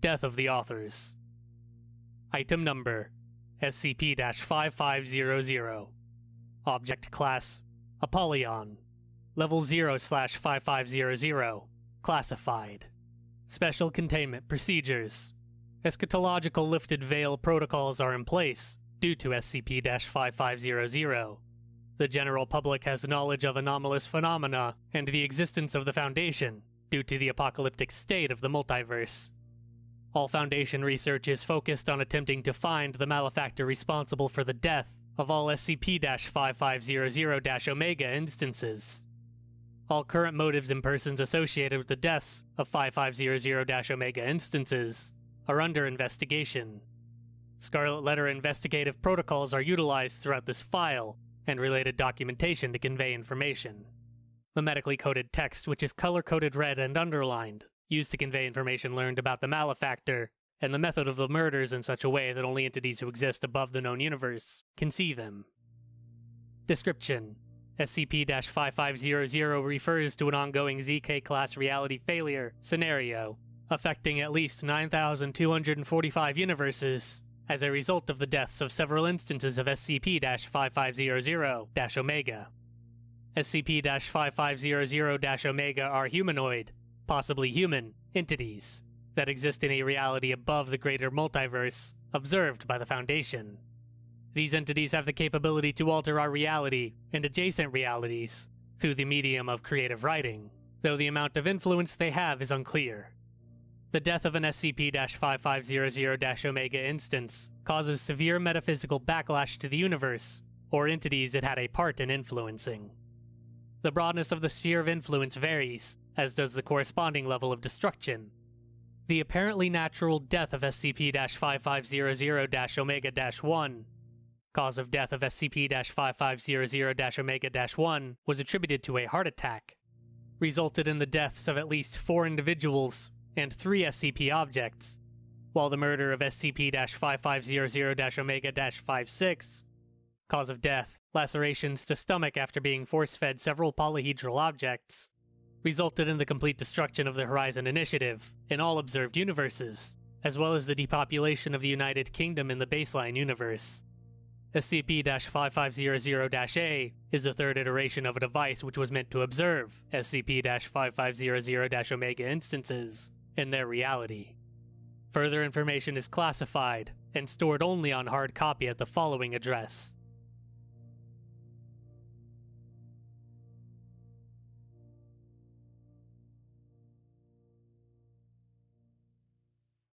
Death of the authors. Item number SCP 5500. Object class Apollyon. Level 0 5500. Classified. Special containment procedures. Eschatological lifted veil protocols are in place due to SCP 5500. The general public has knowledge of anomalous phenomena and the existence of the Foundation due to the apocalyptic state of the multiverse. All Foundation research is focused on attempting to find the malefactor responsible for the death of all SCP 5500 Omega instances. All current motives and persons associated with the deaths of 5500 Omega instances are under investigation. Scarlet Letter investigative protocols are utilized throughout this file and related documentation to convey information. Memetically coded text, which is color coded red and underlined, used to convey information learned about the malefactor and the method of the murders in such a way that only entities who exist above the known universe can see them. Description SCP 5500 refers to an ongoing ZK class reality failure scenario affecting at least 9,245 universes as a result of the deaths of several instances of SCP 5500 Omega. SCP 5500 Omega are humanoid, possibly human, entities that exist in a reality above the greater multiverse observed by the Foundation. These entities have the capability to alter our reality and adjacent realities through the medium of creative writing, though the amount of influence they have is unclear. The death of an SCP 5500 Omega instance causes severe metaphysical backlash to the universe or entities it had a part in influencing. The broadness of the sphere of influence varies, as does the corresponding level of destruction. The apparently natural death of SCP 5500 Omega 1, cause of death of SCP 5500 Omega 1 was attributed to a heart attack, resulted in the deaths of at least four individuals and three SCP objects, while the murder of SCP 5500 Omega 56, cause of death, lacerations to stomach after being force fed several polyhedral objects, resulted in the complete destruction of the Horizon Initiative in all observed universes, as well as the depopulation of the United Kingdom in the baseline universe. SCP 5500 A is the third iteration of a device which was meant to observe SCP 5500 Omega instances in their reality. Further information is classified and stored only on hard copy at the following address